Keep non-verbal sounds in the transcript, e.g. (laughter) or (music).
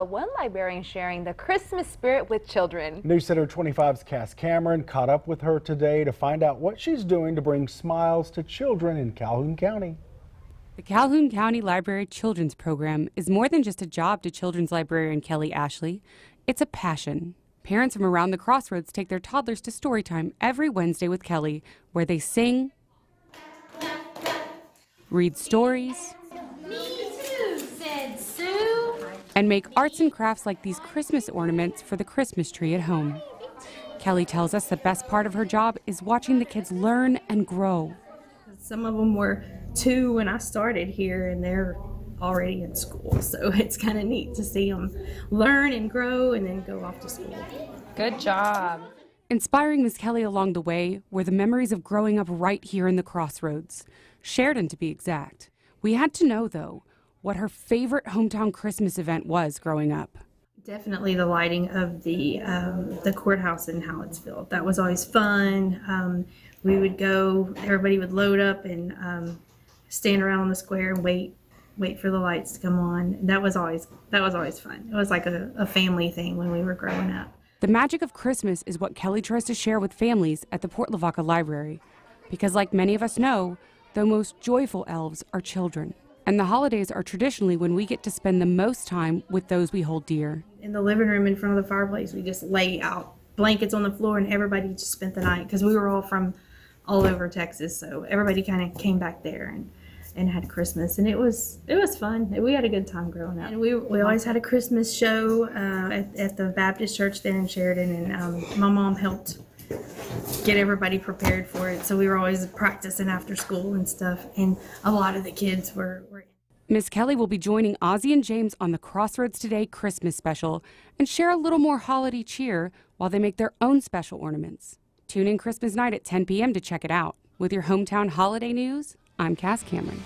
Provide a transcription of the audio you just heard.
One librarian sharing the Christmas spirit with children. News Center 25's Cass Cameron caught up with her today to find out what she's doing to bring smiles to children in Calhoun County. The Calhoun County Library Children's Program is more than just a job to children's librarian Kelley Ashley. It's a passion. Parents from around the crossroads take their toddlers to storytime every Wednesday with Kelley, where they sing, read stories, and make arts and crafts like these Christmas ornaments for the Christmas tree at home. Kelley tells us the best part of her job is watching the kids learn and grow. Some of them were two when I started here, and they're already in school. So (laughs) it's kind of neat to see them learn and grow and then go off to school. Good job. Inspiring Miss Kelley along the way were the memories of growing up right here in the crossroads, Sheridan to be exact. We had to know, though, what her favorite hometown Christmas event was growing up. Definitely the lighting of the um, the courthouse in Hallettsville. That was always fun. Um, we would go. Everybody would load up and um, stand around on the square and wait wait for the lights to come on. That was always that was always fun. It was like a, a family thing when we were growing up. The magic of Christmas is what Kelley tries to share with families at the Port Lavaca Library, because like many of us know, the most joyful elves are children. And the holidays are traditionally when we get to spend the most time with those we hold dear. In the living room in front of the fireplace, we just lay out blankets on the floor and everybody just spent the night because we were all from all over Texas. So everybody kind of came back there and, and had Christmas. And it was it was fun. We had a good time growing up. And we, we always had a Christmas show uh, at, at the Baptist church there in Sheridan. And um, my mom helped get everybody prepared for it. So we were always practicing after school and stuff. And a lot of the kids were. were Miss Kelley will be joining Ozzy and James on the Crossroads Today Christmas special and share a little more holiday cheer while they make their own special ornaments. Tune in Christmas night at 10 p.m. to check it out. With your hometown holiday news, I'm Cass Cameron.